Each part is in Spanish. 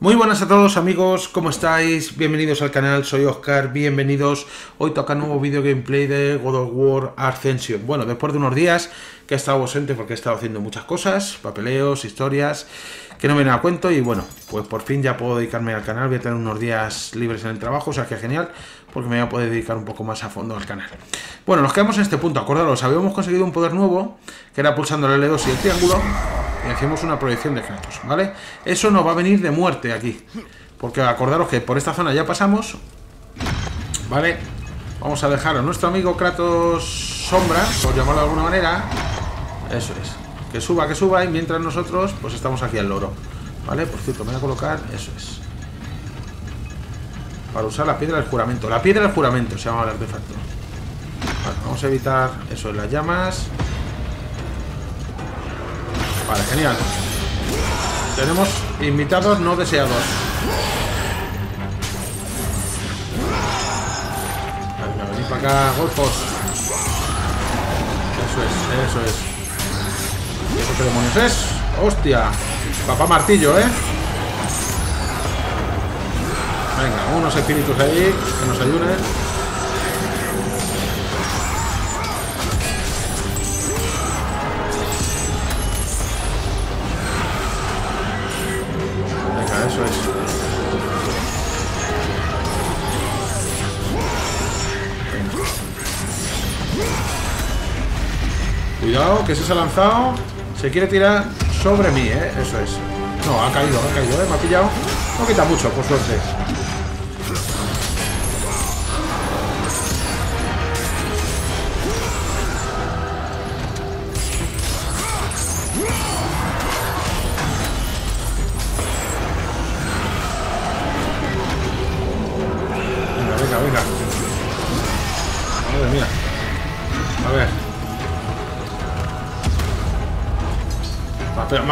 Muy buenas a todos amigos, ¿cómo estáis? Bienvenidos al canal, soy Oscar, bienvenidos. Hoy toca nuevo vídeo gameplay de God of War Ascension. Bueno, después de unos días que he estado ausente porque he estado haciendo muchas cosas, papeleos, historias, que no me dan a cuento y bueno, pues por fin ya puedo dedicarme al canal, voy a tener unos días libres en el trabajo, o sea que genial, porque me voy a poder dedicar un poco más a fondo al canal. Bueno, nos quedamos en este punto, acordaros, habíamos conseguido un poder nuevo, que era pulsando el L2 y el triángulo, y hacemos una proyección de Kratos, ¿vale? Eso nos va a venir de muerte aquí. Porque acordaros que por esta zona ya pasamos, ¿vale? Vamos a dejar a nuestro amigo Kratos Sombra, por llamarlo de alguna manera. Eso es. Que suba, que suba, y mientras nosotros, pues estamos aquí al loro. ¿Vale? Por cierto, me voy a colocar, eso es. Para usar la piedra del juramento. La piedra del juramento se llama el artefacto. Vale, vamos a evitar eso las llamas. Vale, genial. Tenemos invitados no deseados. Venga, venid para acá, golfos. Eso es, eso es. ¿Y eso qué demonios es? ¡Hostia! Papá martillo, ¿eh? Venga, unos espíritus ahí que nos ayuden. Que se ha lanzado. Se quiere tirar sobre mí, ¿eh? Eso es. No, ha caído, ha caído, ¿eh? Me ha pillado. No quita mucho, por suerte.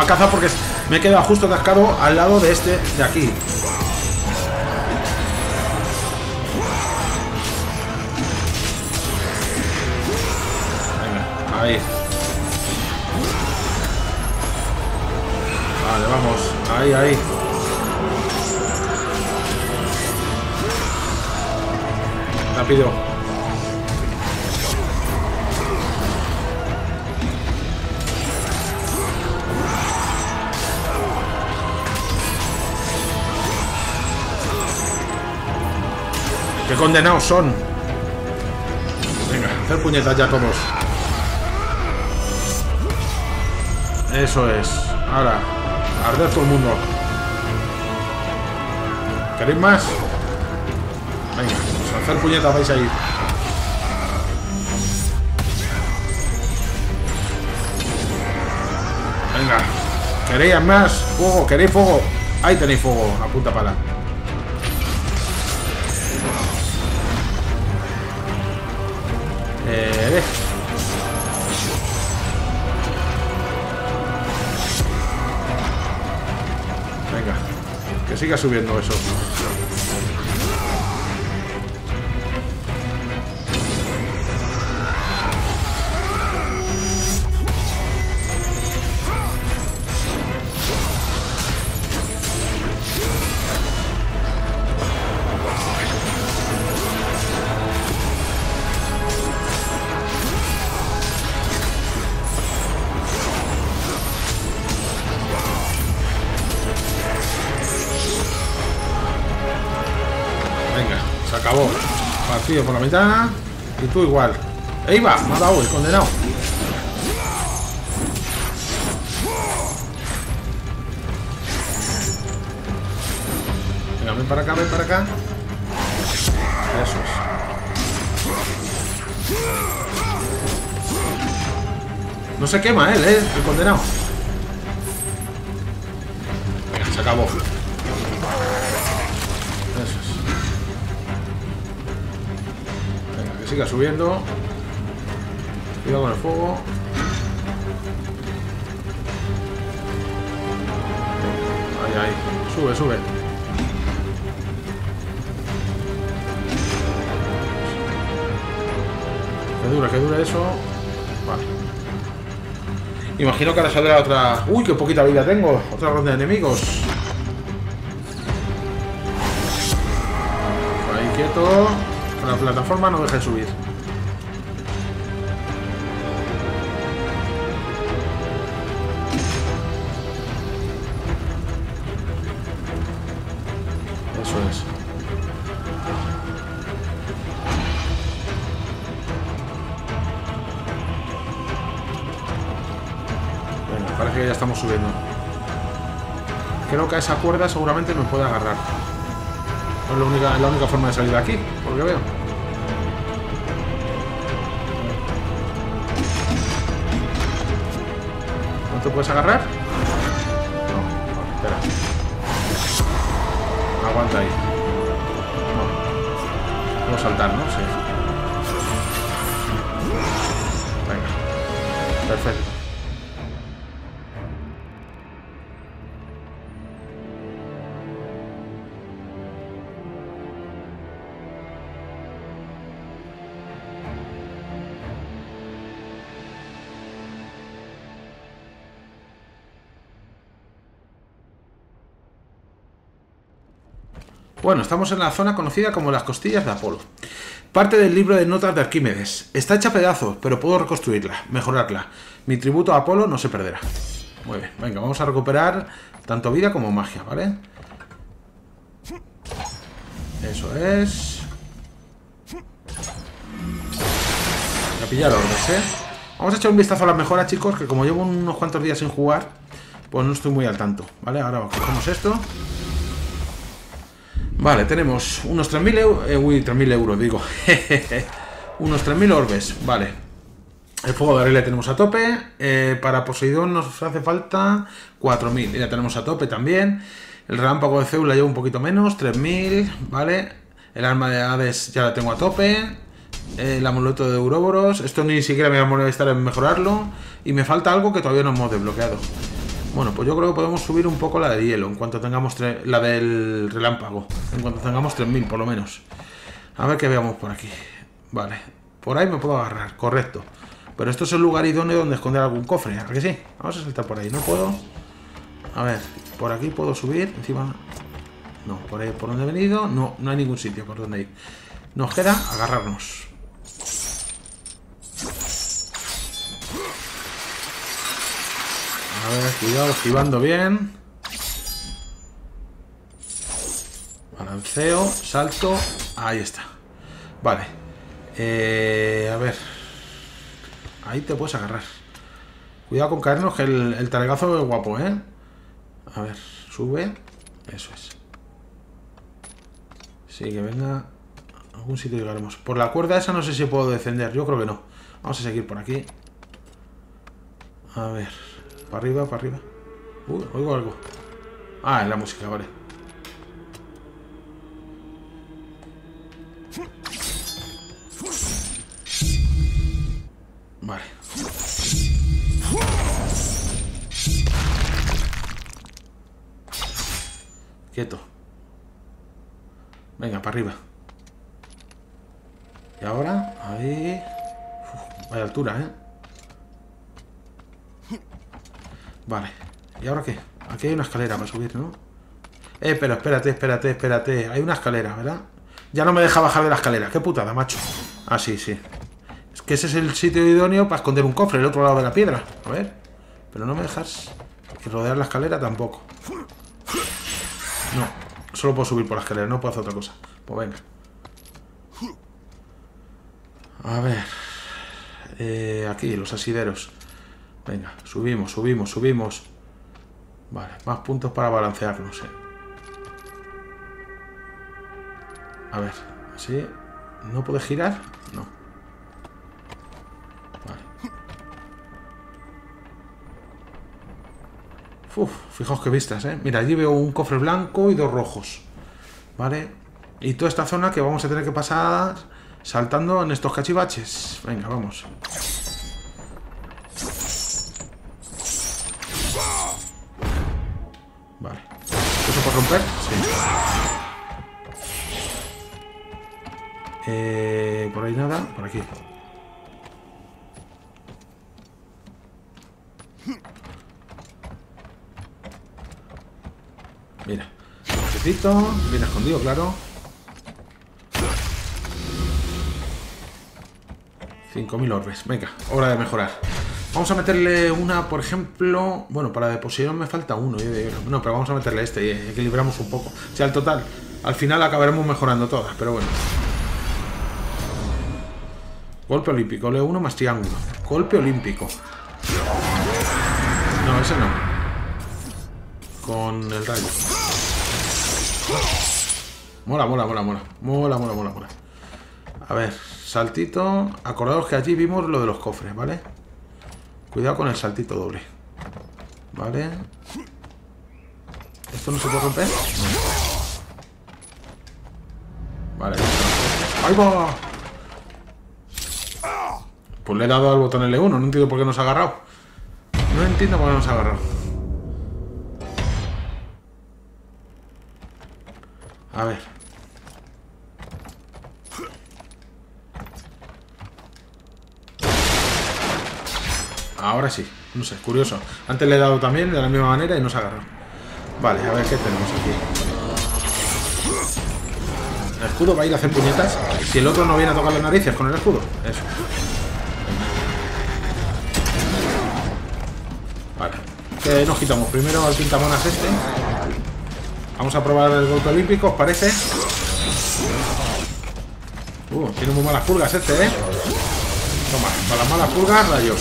Cazado porque me he quedado justo cascado al lado de este de aquí. ¡Qué condenados son! Venga, hacer puñetas ya todos. Eso es. Ahora, arder todo el mundo. ¿Queréis más? Venga, pues hacer puñetas vais a ir. Venga. ¿Queréis más? Fuego, ¿queréis fuego? Ahí tenéis fuego, a punta pala. Siga subiendo eso. Y tú igual. ¡Ahí va! Me ha dado el condenado. Venga, ven para acá, ven para acá. Eso es. No se quema él, ¿eh? El condenado. Venga, se acabó. Siga subiendo. Cuidado con el fuego. Ahí, ahí. Sube, sube. Que dura, que dura eso. Vale. Imagino que ahora saldrá otra... ¡Uy, qué poquita vida tengo! Otra ronda de enemigos. Ahí quieto. La plataforma no deje de subir. Eso es. Bueno, parece que ya estamos subiendo. Creo que a esa cuerda seguramente nos puede agarrar. Es la única, la única forma de salir de aquí, por lo que veo. ¿No te puedes agarrar? No, espera. Aguanta ahí. No. Puedo saltar, ¿no? Sí. Bueno, estamos en la zona conocida como las costillas de Apolo. Parte del libro de notas de Arquímedes. Está hecha a pedazos, pero puedo reconstruirla, mejorarla. Mi tributo a Apolo no se perderá. Muy bien, venga, vamos a recuperar tanto vida como magia, ¿vale? Eso es. A pillar orbes, ¿eh? Vamos a echar un vistazo a las mejoras, chicos, que como llevo unos cuantos días sin jugar, pues no estoy muy al tanto, ¿vale? Ahora cogemos esto. Vale, tenemos unos 3.000 euros. Eh, uy, 3.000 euros, digo. unos 3.000 orbes, vale. El fuego de relé tenemos a tope. Eh, para Poseidón nos hace falta 4.000. Ya tenemos a tope también. El relámpago de Zeus la llevo un poquito menos, 3.000, ¿vale? El arma de Hades ya la tengo a tope. El amuleto de Ouroboros. Esto ni siquiera me va a molestar en mejorarlo. Y me falta algo que todavía no hemos desbloqueado. Bueno, pues yo creo que podemos subir un poco la de hielo en cuanto tengamos la del relámpago. En cuanto tengamos 3.000 por lo menos. A ver qué veamos por aquí. Vale, por ahí me puedo agarrar, correcto. Pero esto es el lugar idóneo donde esconder algún cofre, ¿a que sí? Vamos a saltar por ahí, no puedo. A ver, por aquí puedo subir, encima... No, por ahí por donde he venido, no, no hay ningún sitio por donde ir. Nos queda agarrarnos. A ver, cuidado, esquivando bien. Balanceo, salto. Ahí está. Vale. Eh, a ver. Ahí te puedes agarrar. Cuidado con caernos, que el, el es guapo, ¿eh? A ver, sube. Eso es. Sí, que venga. Algún sitio llegaremos. Por la cuerda esa no sé si puedo descender. Yo creo que no. Vamos a seguir por aquí. A ver. Para arriba, para arriba. Uy, oigo algo. Ah, es la música, vale. Vale. Quieto. Venga, para arriba. Y ahora, ahí... Uf, vaya altura, ¿eh? Vale. ¿Y ahora qué? Aquí hay una escalera para subir, ¿no? Eh, pero espérate, espérate, espérate. Hay una escalera, ¿verdad? Ya no me deja bajar de la escalera. Qué putada, macho. Ah, sí, sí. Es que ese es el sitio idóneo para esconder un cofre, el otro lado de la piedra. A ver. Pero no me dejas... Y rodear la escalera tampoco. No. Solo puedo subir por la escalera, no puedo hacer otra cosa. Pues venga. A ver. Eh, aquí, los asideros. Venga, subimos, subimos, subimos. Vale, más puntos para balancearnos, eh. A ver, así. ¿No puede girar? No. Vale. Uf, fijaos qué vistas, ¿eh? Mira, allí veo un cofre blanco y dos rojos. ¿Vale? Y toda esta zona que vamos a tener que pasar saltando en estos cachivaches. Venga, vamos. romper? Sí. Eh, por ahí nada, por aquí. Mira. Necesito. Bien escondido, claro. 5.000 orbes. Venga, hora de mejorar. Vamos a meterle una, por ejemplo... Bueno, para de Poseidón me falta uno. No, pero vamos a meterle este y equilibramos un poco. O sea, al total, al final acabaremos mejorando todas, pero bueno. Golpe olímpico, leo uno más triángulo. Golpe olímpico. No, ese no. Con el rayo. Mola, mola, mola, mola. Mola, mola, mola, mola. A ver, saltito. Acordaos que allí vimos lo de los cofres, ¿vale? Cuidado con el saltito doble. Vale. ¿Esto no se puede romper? Vale. ¡Ahí va! Pues le he dado al botón L1. No entiendo por qué nos ha agarrado. No entiendo por qué nos ha agarrado. A ver. Ahora sí. No sé, curioso. Antes le he dado también de la misma manera y no se agarrado. Vale, a ver qué tenemos aquí. El escudo va a ir a hacer puñetas. Si el otro no viene a tocar las narices con el escudo. Eso. Vale. ¿Qué nos quitamos? Primero al pintamonas este. Vamos a probar el golpe olímpico, ¿os parece? Uh, tiene muy malas pulgas este, ¿eh? Toma, para las malas pulgas, rayos.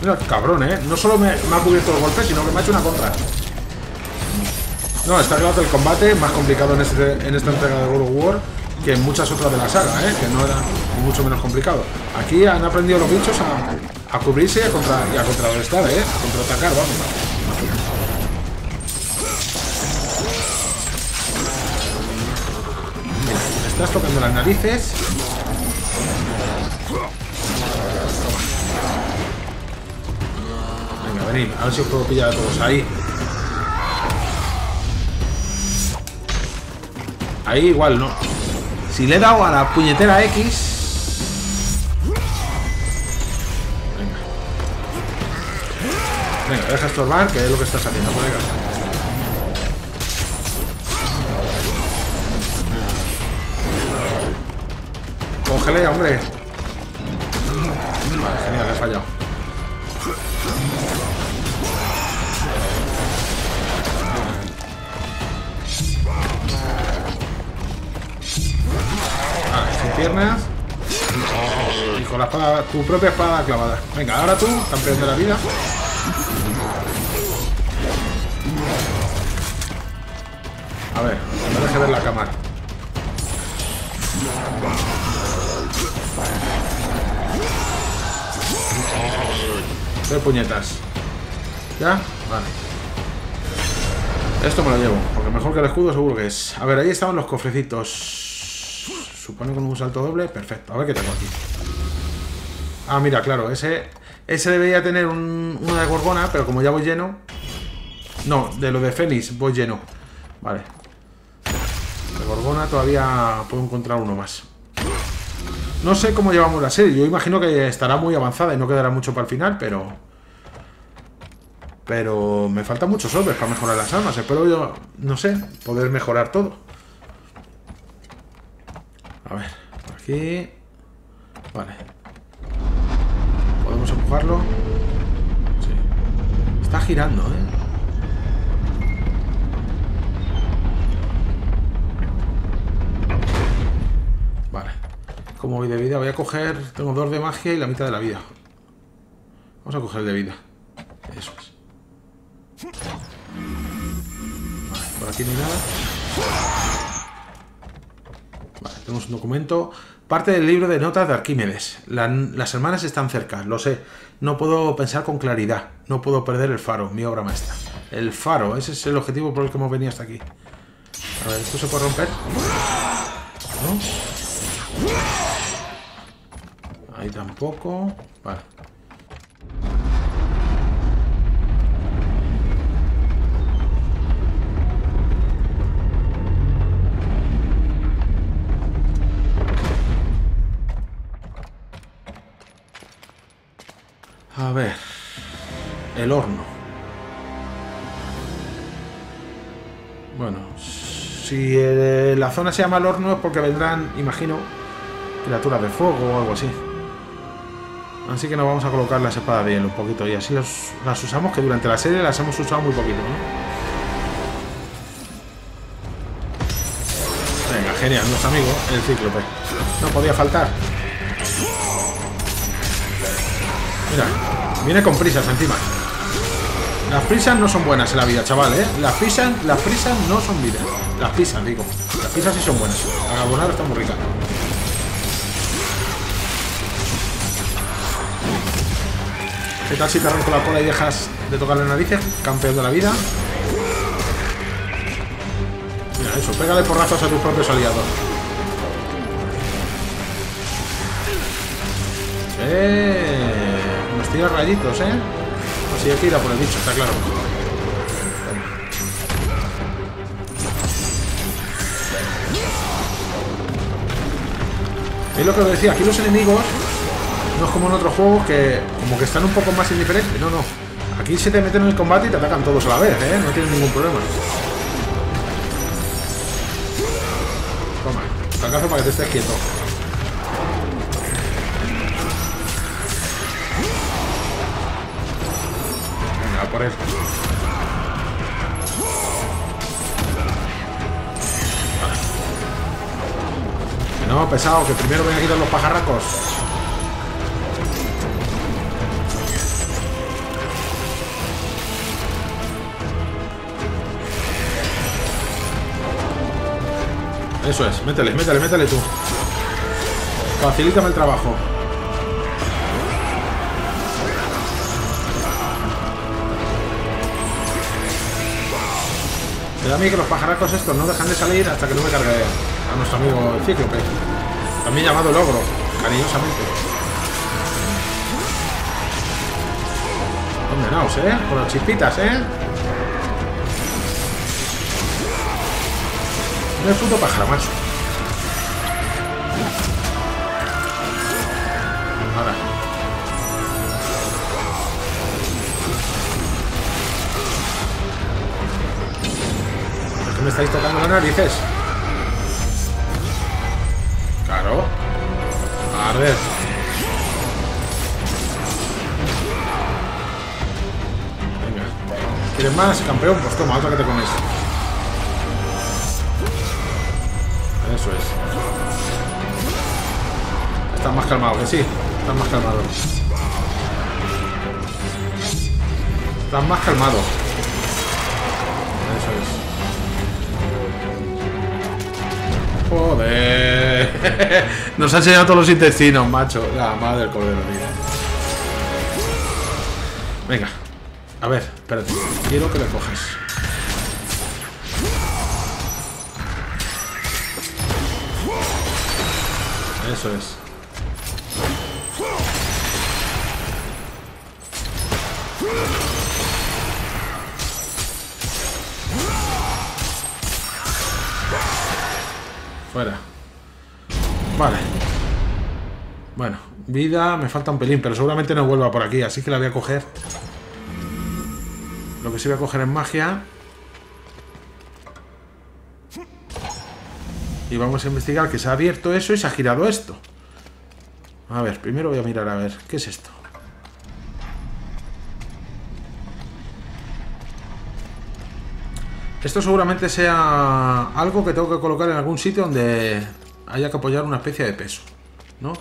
Mira, cabrón, ¿eh? No solo me, ha cubierto el golpe, sino que me ha hecho una contra. No, está claro que el combate más complicado en, este, en esta entrega de World of War que en muchas otras de la saga, ¿eh? Que no era mucho menos complicado. Aquí han aprendido los bichos a, cubrirse y a, contra, y a contrarrestar, ¿eh? A contraatacar, vamos. Mira, estás tocando las narices a ver si os puedo pillar a todos ahí. Ahí igual, ¿no? Si le he dado a la puñetera X... Venga. Venga, deja estorbar, que es lo que estás haciendo, colega. Cógele, hombre. Vale, genial, he fallado. Tu propia espada clavada. Venga, ahora tú, campeón de la vida. A ver, no deje ver la cámara. Tres puñetas. ¿Ya? Vale. Esto me lo llevo, porque mejor que el escudo seguro que es. A ver, ahí estaban los cofrecitos supone con un salto doble. Perfecto. A ver qué tengo aquí. Ah, mira, claro. Ese, ese debería tener un, una de Gorgona, pero como ya voy lleno... No, de lo de Fénix voy lleno. Vale. De Gorgona todavía puedo encontrar uno más. No sé cómo llevamos la serie. Yo imagino que estará muy avanzada y no quedará mucho para el final, pero... Pero me faltan muchos sobres para mejorar las armas. Espero yo, no sé, poder mejorar todo. A ver, aquí. Vale. ¿Podemos empujarlo? Sí. Está girando, ¿eh? Vale. Como voy de vida, voy a coger... Tengo dos de magia y la mitad de la vida. Vamos a coger de vida. Eso es. Vale, por aquí no hay nada. Vale, tenemos un documento. Parte del libro de notas de Arquímedes. las hermanas están cerca, lo sé. No puedo pensar con claridad. No puedo perder el faro, mi obra maestra. El faro, ese es el objetivo por el que hemos venido hasta aquí. A ver, ¿esto se puede romper? Ahí tampoco. Vale. A ver. El horno. Bueno, Si eh, la zona se llama el horno es porque vendrán, imagino, criaturas de fuego o algo así. Así que nos vamos a colocar las espadas hielo un poquito y así las usamos, que durante la serie las hemos usado muy poquito, ¿no? Venga, genial, nuestro amigo, el cíclope. No podía faltar. Mira, viene con prisas encima. Las prisas no son buenas en la vida, chaval, ¿eh? Las prisas, las prisas no son vidas. Las prisas, digo. Las prisas sí son buenas. La carbonara está muy rica. ¿Qué tal si te arranco la cola y dejas de tocar las narices? Campeón de la vida. Mira, eso, pégale porrazos a tus propios aliados. Eh, tira rayitos, ¿eh? Que ir a por el bicho, está claro. Es lo que os decía, aquí los enemigos no es como en otros juegos que como que están un poco más indiferentes. No, no. Aquí se te meten en el combate y te atacan todos a la vez, ¿eh? No tienen ningún problema. Toma, tacazo para que te estés quieto. No, pesado, que primero voy a quitar los pajarracos. Eso es, métele, métele, métele tú. Facilítame el trabajo. Da a mí que los pajaracos estos no dejan de salir hasta que no me cargue a nuestro amigo el Cíclope. También llamado Logro, cariñosamente. Condenaos, ¿eh? Con las chispitas, ¿eh? No es puto pájaro. Estáis tocando las narices? Claro. Arder. Venga. ¿Quieres más, campeón? Pues toma, otra que te comes. Eso es. Estás más calmado, que sí. Estás más calmado. Estás más calmado. Joder. Nos ha enseñado todos los intestinos, macho. La madre del cordero, tío. Venga. A ver, espérate. Quiero que le cojas. Eso es. Vida, me falta un pelín, pero seguramente no vuelva por aquí, así que la voy a coger. Lo que sí voy a coger es magia. Y vamos a investigar que se ha abierto eso y se ha girado esto. A ver, primero voy a mirar a ver, ¿qué es esto? Esto seguramente sea algo que tengo que colocar en algún sitio donde haya que apoyar una especie de peso, ¿no?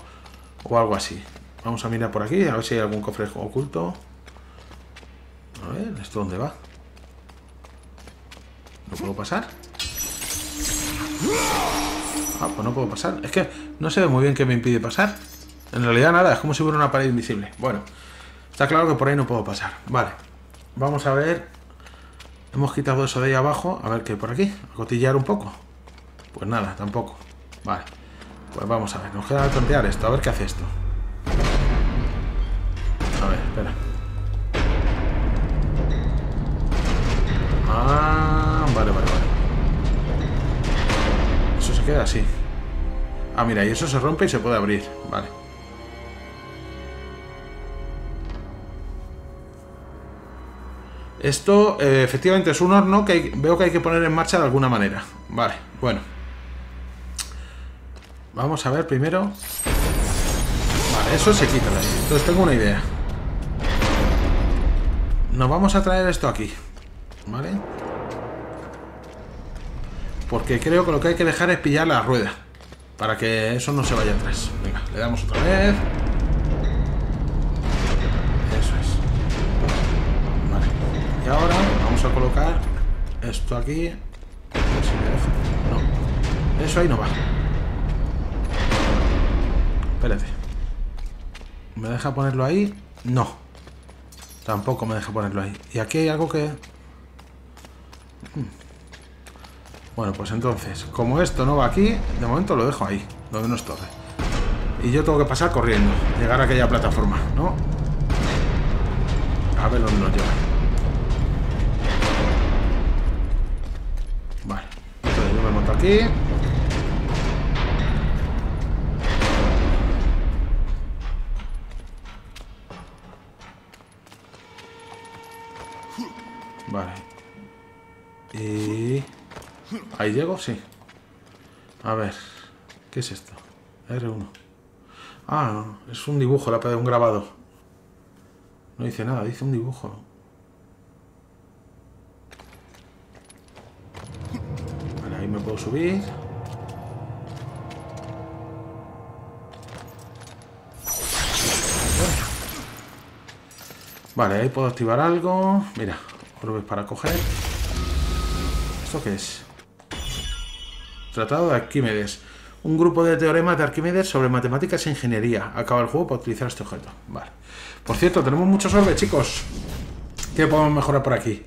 O algo así. Vamos a mirar por aquí, a ver si hay algún cofre oculto. A ver, ¿esto dónde va? ¿No puedo pasar? Ah, pues no puedo pasar. Es que no sé muy bien qué me impide pasar. En realidad nada, es como si fuera una pared invisible. Bueno, está claro que por ahí no puedo pasar. Vale, vamos a ver. Hemos quitado eso de ahí abajo. A ver qué por aquí. A un poco. Pues nada, tampoco. Vale, pues vamos a ver. Nos queda tontear esto. A ver qué hace esto. A ver, espera. Ah, vale, vale, vale. Eso se queda así. Ah, mira, y eso se rompe y se puede abrir. Vale. Esto eh, efectivamente es un horno que veo que hay que poner en marcha de alguna manera. Vale, bueno. Vamos a ver primero. Vale, eso se quita. Entonces tengo una idea. Nos vamos a traer esto aquí. ¿Vale? Porque creo que lo que hay que dejar es pillar la rueda. Para que eso no se vaya atrás. Venga, le damos otra vez. Eso es. Vale. Y ahora vamos a colocar esto aquí. No. Eso ahí no va. Espérate. ¿Me deja ponerlo ahí? No. Tampoco me deja ponerlo ahí. Y aquí hay algo que... Bueno, pues entonces, como esto no va aquí, de momento lo dejo ahí, donde no estorbe. Y yo tengo que pasar corriendo, llegar a aquella plataforma, ¿no? A ver dónde nos lleva. Vale, entonces yo me monto aquí. Ahí llego, sí. A ver, ¿qué es esto? R1. Ah, es un dibujo, la un grabado. No dice nada, dice un dibujo. Vale, ahí me puedo subir. Vale, ahí puedo activar algo. Mira, orbes para coger. ¿Esto qué es? Tratado de Arquímedes. Un grupo de teoremas de Arquímedes sobre matemáticas e ingeniería. Acaba el juego para utilizar este objeto. Vale. Por cierto, tenemos muchos orbes, chicos. ¿Qué podemos mejorar por aquí?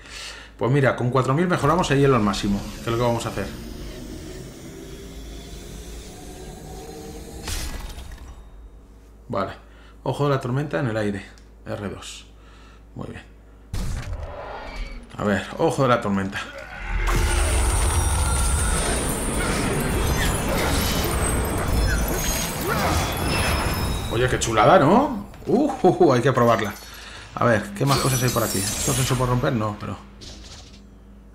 Pues mira, con 4.000 mejoramos el hielo al máximo. ¿Qué es lo que vamos a hacer? Vale. Ojo de la tormenta en el aire. R2. Muy bien. A ver, ojo de la tormenta. Oye, qué chulada, ¿no? Uh, uh, uh, hay que probarla. A ver, ¿qué más cosas hay por aquí? ¿Esto se puede romper? No, pero...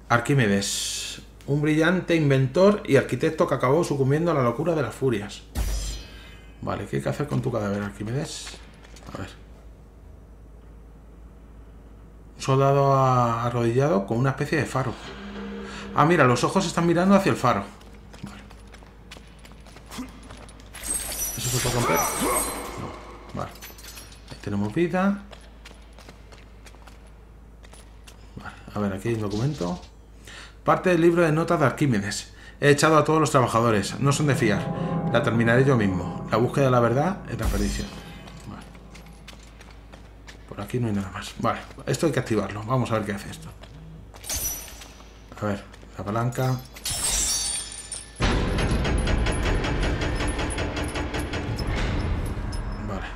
Arquímedes. Un brillante inventor y arquitecto que acabó sucumbiendo a la locura de las furias. Vale, ¿qué hay que hacer con tu cadáver, Arquímedes? A ver. Un soldado arrodillado con una especie de faro. Ah, mira, los ojos están mirando hacia el faro. Vale. ¿Eso se puede romper? Tenemos vida. A ver, aquí hay un documento. Parte del libro de notas de Arquímedes. He echado a todos los trabajadores. No son de fiar. La terminaré yo mismo. La búsqueda de la verdad es la perdición. Por aquí no hay nada más. Vale. Esto hay que activarlo. Vamos a ver qué hace esto. A ver. La palanca. Vale.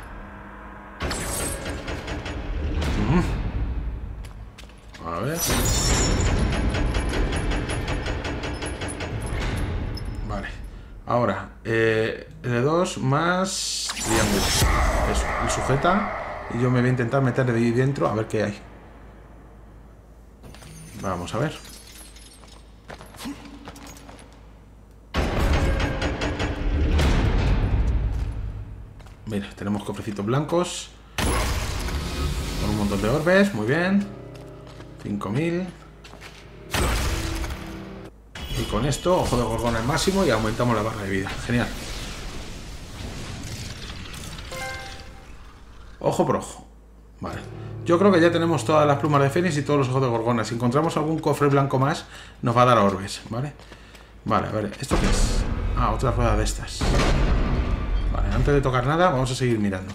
Mm. A ver. Vale. Ahora, eh, L2 más triángulo. Eso, y yo me voy a intentar meter de ahí dentro a ver qué hay. Vamos a ver. Mira, tenemos cofrecitos blancos. Con un montón de orbes, muy bien. 5000. Y con esto, ojo de gorgona al máximo y aumentamos la barra de vida. Genial. Ojo por ojo. Vale. Yo creo que ya tenemos todas las plumas de Fénix y todos los ojos de gorgona. Si encontramos algún cofre blanco más, nos va a dar orbes, ¿vale? Vale, a ver, ¿esto qué es? Ah, otra rueda de estas. Vale, antes de tocar nada, vamos a seguir mirando.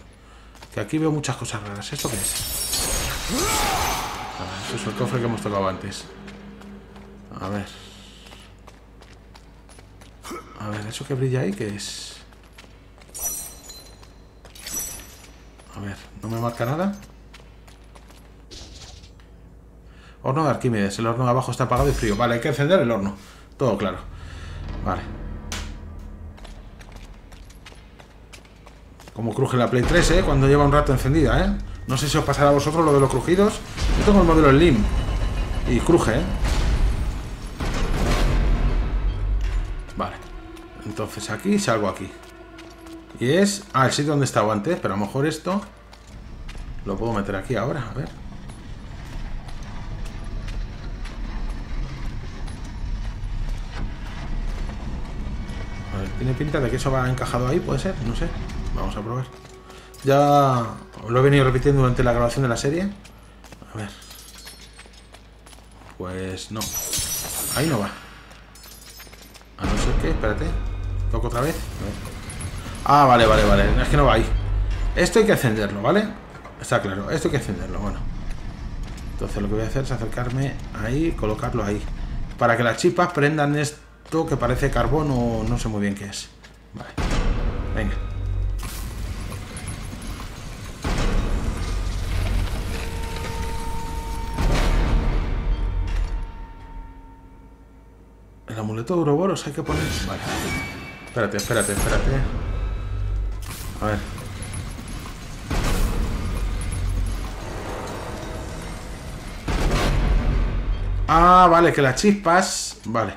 Que aquí veo muchas cosas raras. ¿Esto qué es? Ah, eso es el cofre que hemos tocado antes. A ver. A ver, ¿eso que brilla ahí qué es? ¿No me marca nada? Horno de Arquímedes. El horno de abajo está apagado y frío. Vale, hay que encender el horno. Todo claro. Vale. Como cruje la Play 3, ¿eh? Cuando lleva un rato encendida, ¿eh? No sé si os pasará a vosotros lo de los crujidos. Yo tengo el modelo Slim. Y cruje, ¿eh? Vale. Entonces aquí salgo aquí. Y es... Ah, el sitio donde estaba antes, pero a lo mejor esto... Lo puedo meter aquí ahora, a ver. A ver, tiene pinta de que eso va encajado ahí, puede ser, no sé. Vamos a probar. Ya lo he venido repitiendo durante la grabación de la serie. A ver. Pues no. Ahí no va. A no ser que, espérate. Toco otra vez. Ah, vale, vale, vale. Es que no va ahí. Esto hay que encenderlo, ¿vale? Está claro. Esto hay que encenderlo, bueno. Entonces lo que voy a hacer es acercarme ahí colocarlo ahí. Para que las chispas prendan esto que parece carbón o no sé muy bien qué es. Vale. Venga. El amuleto de Ouroboros hay que poner... Vale. Espérate, espérate, espérate. A ver. Ah, vale, que las chispas... Vale.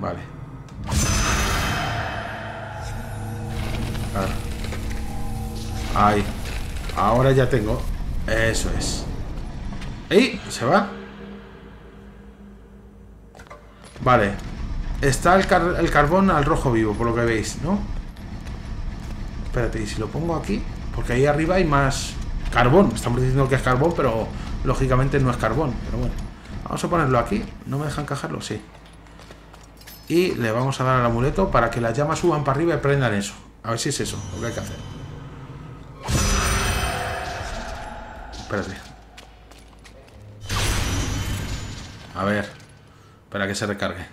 Vale. Claro. Ahí. Ahora ya tengo. Eso es. ¡Ey! ¿Se va? Vale. Está el, el, carbón al rojo vivo, por lo que veis, ¿no? Espérate, ¿y si lo pongo aquí? Porque ahí arriba hay más carbón. Estamos diciendo que es carbón, pero lógicamente no es carbón. Pero bueno. Vamos a ponerlo aquí. ¿No me deja encajarlo? Sí. Y le vamos a dar al amuleto para que las llamas suban para arriba y prendan eso. A ver si es eso lo que hay que hacer. Espérate. A ver. Espera que se recargue.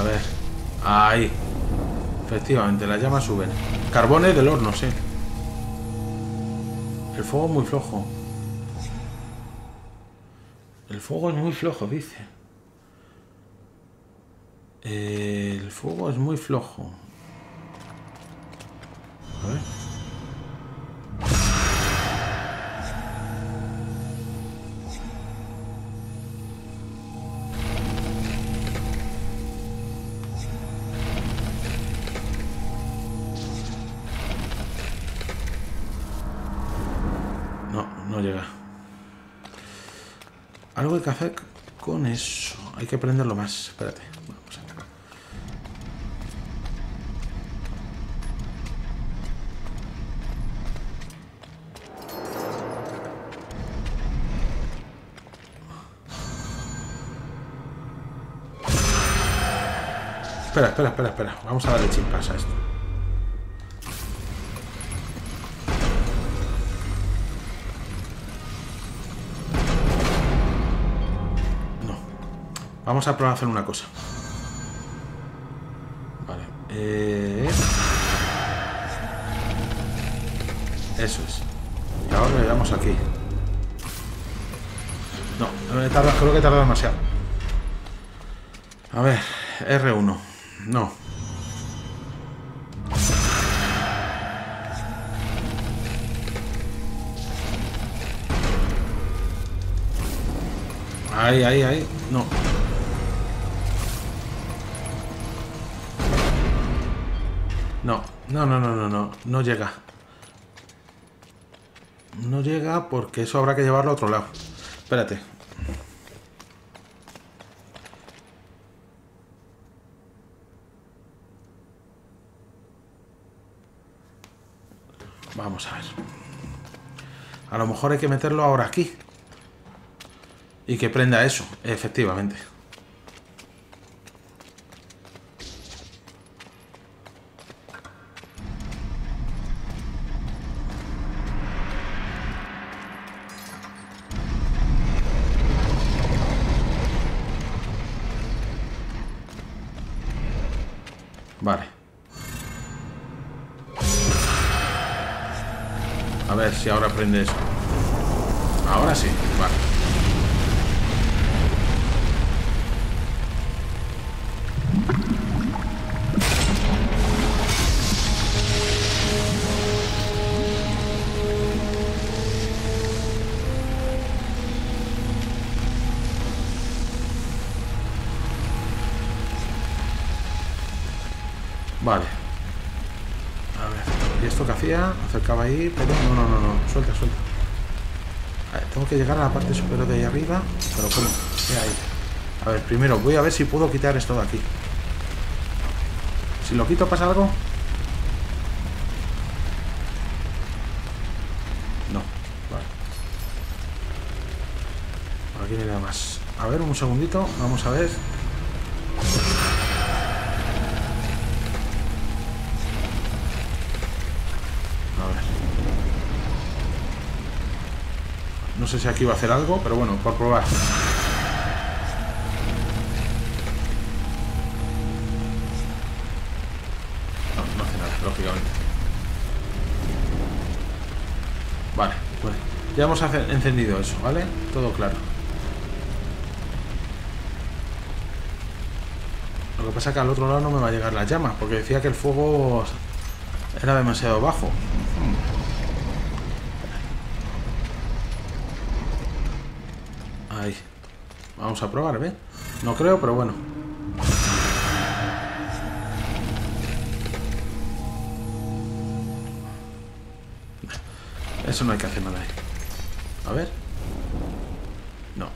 A ver. Ahí. Efectivamente, las llamas suben. Carbones del horno, sí. El fuego es muy flojo. El fuego es muy flojo, dice. El fuego es muy flojo. A ver. Algo hay que hacer con eso. Hay que prenderlo más. Espérate. Vamos a... Espera, espera, espera, espera. Vamos a darle chispas a esto. Vamos a probar a hacer una cosa. Vale. Eh... Eso es. Y ahora le damos aquí. No, creo que tarda demasiado. A ver, R1. No. Ahí, ahí, ahí. No. No, no, no, no, no, no. Llega. No llega porque eso habrá que llevarlo a otro lado. Espérate. Vamos a ver. A lo mejor hay que meterlo ahora aquí. Y que prenda eso, efectivamente. Ahora sí, vale. Vale. A ver, ¿y esto que hacía? Acercaba ahí, pero que llegar a la parte superior de ahí arriba. Pero ¿cómo? ¿Qué hay? A ver, primero voy a ver si puedo quitar esto de aquí. Si lo quito, ¿pasa algo? No, vale. Aquí no hay nada más. A ver, un segundito. Vamos a ver. Sé si aquí va a hacer algo, pero bueno, por probar. No, no hace nada, lógicamente. Vale, pues ya hemos encendido eso, ¿vale? Todo claro. Lo que pasa es que al otro lado no me va a llegar la llama, porque decía que el fuego era demasiado bajo. Ahí. Vamos a probar, ¿ve? No creo, pero bueno. Eso no hay que hacer nada ahí. A ver. No.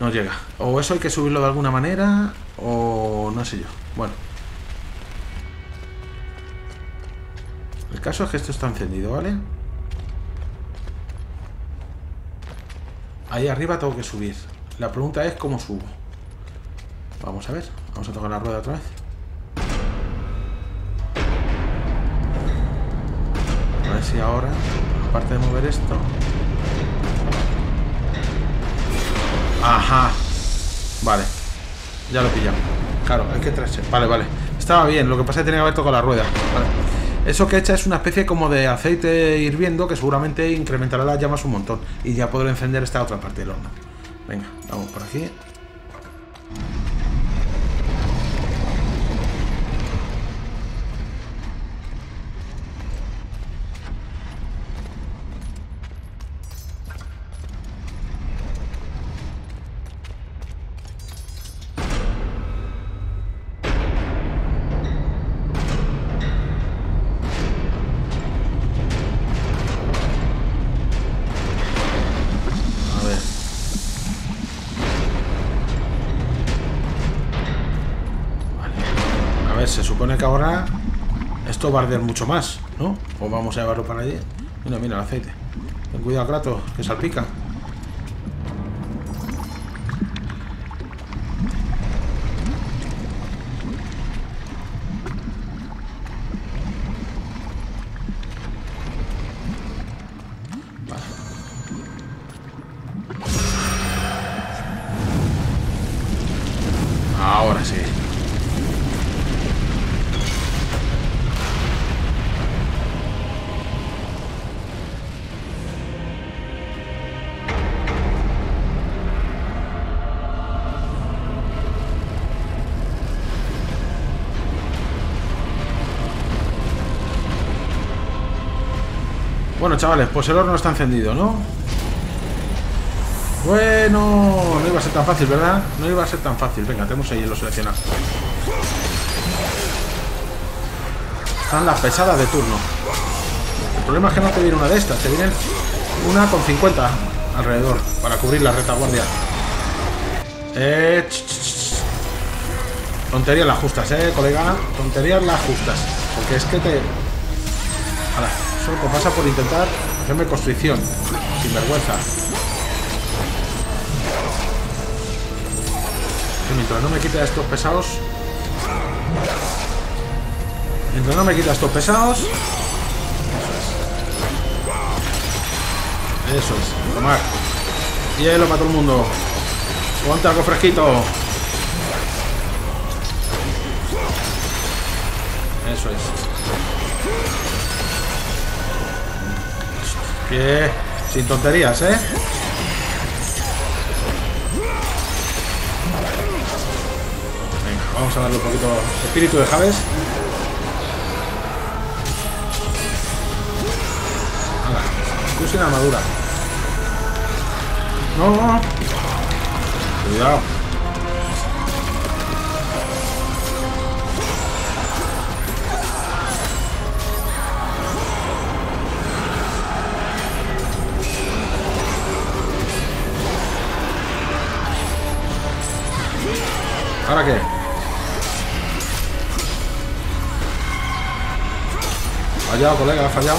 No llega. O eso hay que subirlo de alguna manera, o no sé yo. Bueno. El caso es que esto está encendido, ¿vale? Ahí arriba tengo que subir. La pregunta es cómo subo. Vamos a ver. Vamos a tocar la rueda otra vez. A ver si ahora, aparte de mover esto... Ajá. Vale. Ya lo he pillado. Claro, hay que traerse. Vale, vale. Estaba bien. Lo que pasa es que tenía que haber tocado la rueda. Vale. Eso que echa es una especie como de aceite hirviendo que seguramente incrementará las llamas un montón. Y ya podré encender esta otra parte del horno. Venga, vamos por aquí. Esto mucho más, ¿no? O vamos a llevarlo para allí. Mira, mira el aceite. Ten cuidado, Kratos, que salpica. Ahora sí. Chavales, pues el horno está encendido, ¿no? Bueno, no iba a ser tan fácil, ¿verdad? No iba a ser tan fácil. Venga, tenemos ahí lo seleccionado. Están las pesadas de turno. El problema es que no te viene una de estas, te vienen una con 50 alrededor para cubrir la retaguardia. Eh. Tonterías las justas, eh, colega. Tonterías las justas. Porque es que te. Ahora, te pasa por intentar hacerme constricción. Sin vergüenza. Que mientras no me quite estos pesados. Mientras no me quita estos pesados. Eso es. Eso es. Tomar. Hielo para todo el mundo. Ponte algo fresquito. Eso es. Que sin tonterías, ¿eh? Venga, vamos a darle un poquito espíritu de Javes. Tú sin armadura. No, no, no. Cuidado. ¿Ahora qué? Fallado, colega, ha fallado.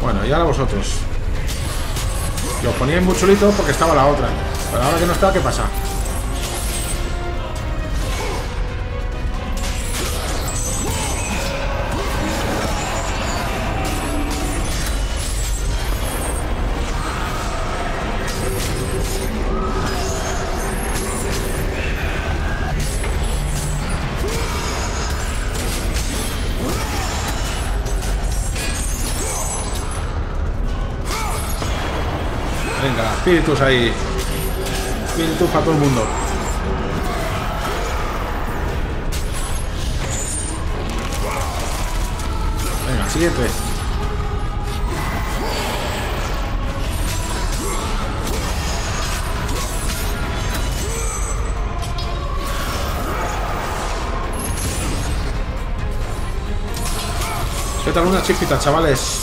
Bueno, y ahora vosotros. Los poníais muy chulitos porque estaba la otra. Pero ahora que no está, ¿qué pasa? Venga, espíritus ahí. Espíritus para todo el mundo. Venga, siguiente. ¿Qué tal una chispita, chavales?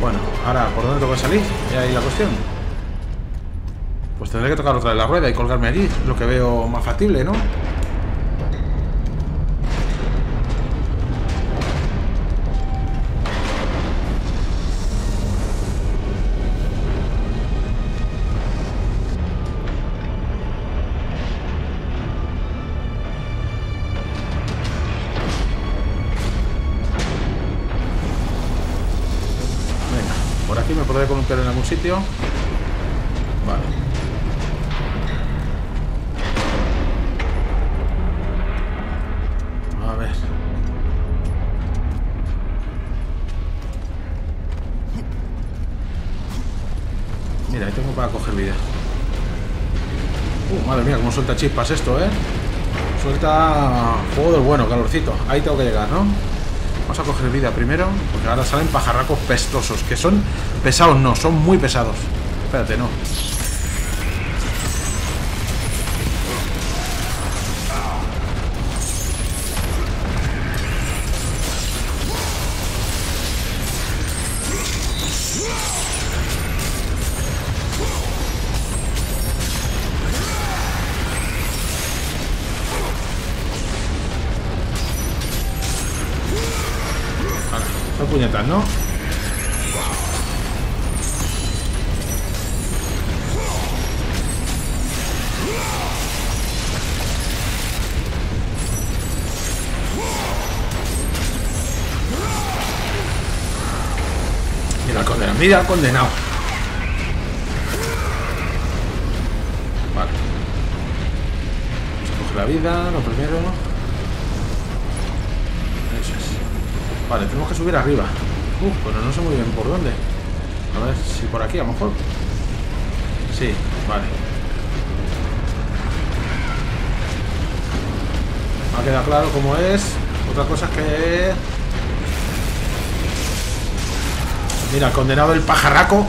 Bueno, ahora, ¿por dónde tengo que salir? Y ahí la cuestión. Pues tendré que tocar otra vez la rueda y colgarme allí. Lo que veo más factible, ¿no? Me podré columpiar en algún sitio. Vale. A ver. Mira, ahí tengo para coger vida. Uh, madre mía, cómo suelta chispas esto, ¿eh? Suelta del bueno, calorcito. Ahí tengo que llegar, ¿no? Vamos a coger vida primero, porque ahora salen pajarracos pestosos, que son pesados, no, son muy pesados. Espérate, no. ¿No? Mira condenado, mira condenado. Vale. La vida, lo primero. Eso es. Vale, tenemos que subir arriba. Uf, pero no sé muy bien por dónde. A ver si por aquí a lo mejor. Sí, vale. Me ha quedado claro cómo es. Otra cosa es que... Mira, condenado el pajarraco.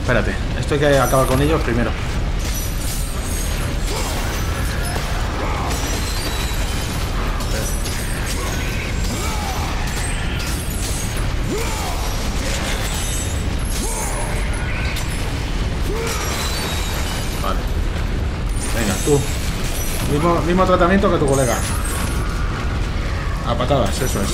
Espérate, esto hay que acabar con ellos primero. Mismo, tratamiento que tu colega. A patadas, eso es.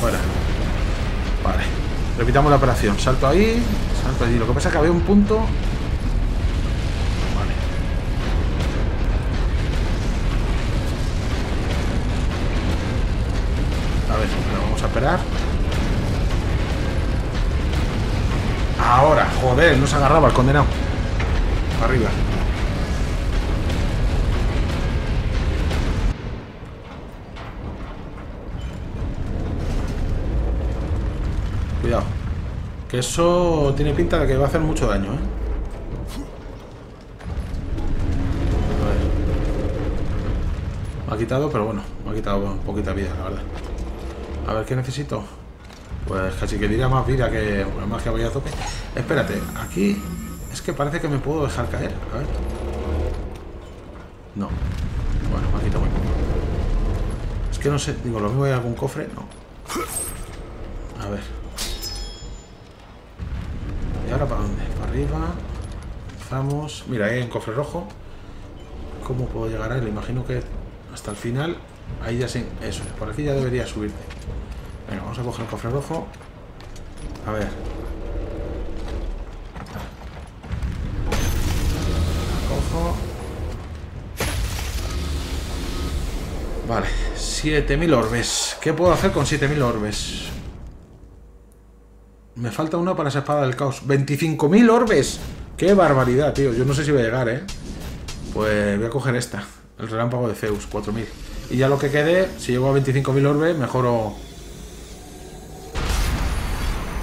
Fuera. Vale. Repitamos la operación. Salto ahí, salto allí. Lo que pasa es que había un punto. Joder, no se agarraba el condenado. Arriba. Cuidado. Que eso tiene pinta de que va a hacer mucho daño, ¿eh? Me ha quitado, pero bueno, me ha quitado poquita vida, la verdad. A ver, ¿qué necesito? Pues casi que diría más vida que más que voy a tope. Espérate, aquí es que parece que me puedo dejar caer. A ver. No. Bueno, me ha quitado. Es que no sé, digo, lo mismo hay algún cofre. No. A ver. ¿Y ahora para dónde? Para arriba. Vamos. Mira, ahí hay un cofre rojo. ¿Cómo puedo llegar a él? Imagino que hasta el final. Ahí ya sí. Eso, por aquí ya debería subirte. Venga, vamos a coger el cofre rojo. A ver. Vale, 7000 orbes. ¿Qué puedo hacer con 7000 orbes? Me falta una para esa espada del caos. ¡25.000 orbes! ¡Qué barbaridad, tío! Yo no sé si voy a llegar, ¿eh? Pues voy a coger esta. El relámpago de Zeus, 4.000. Y ya lo que quede, si llego a 25.000 orbes, mejoro...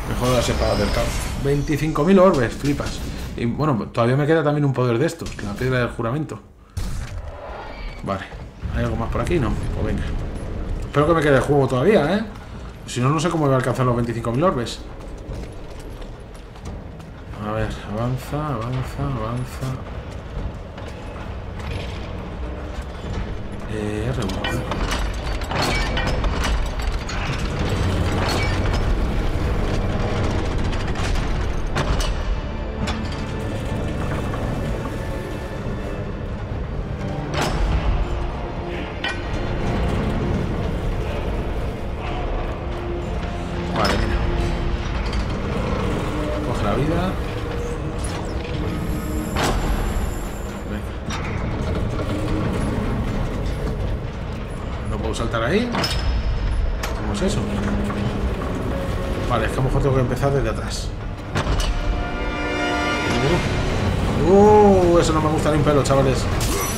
Mejoro las espadas del caos. 25.000 orbes, flipas. Y bueno, todavía me queda también un poder de estos, la piedra del juramento. Vale. ¿Hay algo más por aquí? No. Pues venga. Espero que me quede el juego todavía, ¿eh? Si no, no sé cómo voy a alcanzar los 25.000 orbes. A ver, avanza, avanza, avanza. Eh, R1.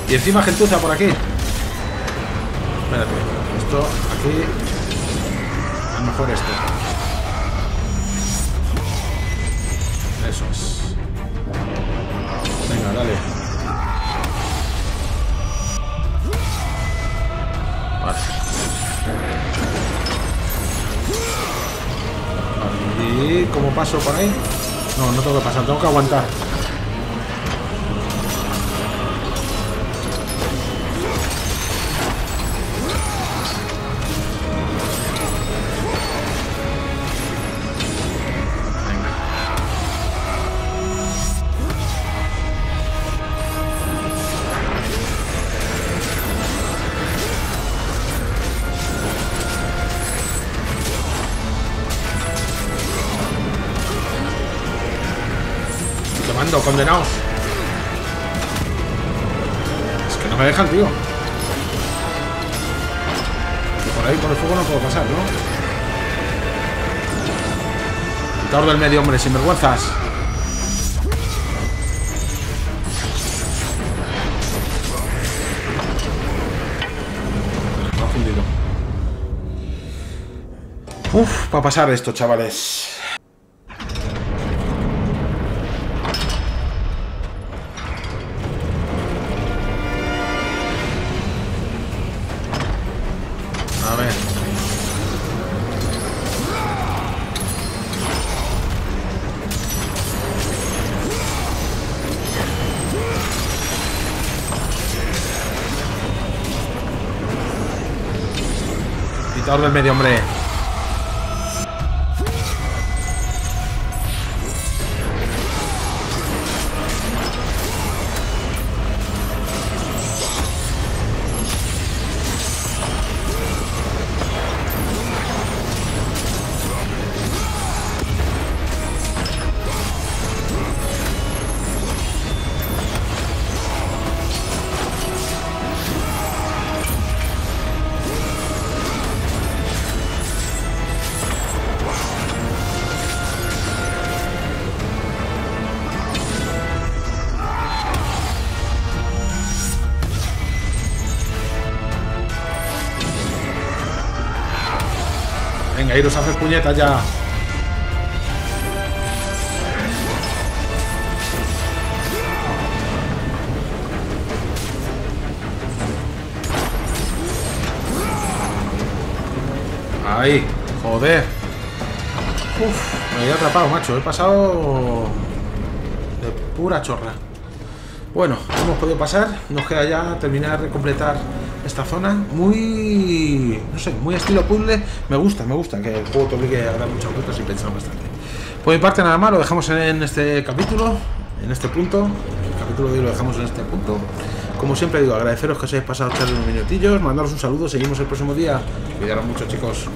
Y encima gentuza por aquí. Espérate, esto aquí. A lo mejor esto. Eso es. Venga, dale. Vale. ¿Y cómo paso por ahí? No, no tengo que pasar, tengo que aguantar. Es que no me deja el tío. Por ahí, por el fuego no puedo pasar, ¿no? Quitaos del medio, hombre, sin vergüenzas. Uf, para pasar esto, chavales. Medio, hombre. A hacer puñetas ya. Ahí, joder. Uf, me había atrapado, macho. He pasado de pura chorra. Bueno, hemos podido pasar. Nos queda ya terminar de completar esta zona. Muy, no sé, muy estilo puzzle. Me gusta, me gusta que el juego te obligue a muchas vueltas y pensar bastante. Por mi parte nada más, lo dejamos en este capítulo, en este punto. El capítulo de hoy lo dejamos en este punto. Como siempre digo, agradeceros que os hayáis pasado unos minutillos, mandaros un saludo, seguimos el próximo día. Cuidaros mucho chicos.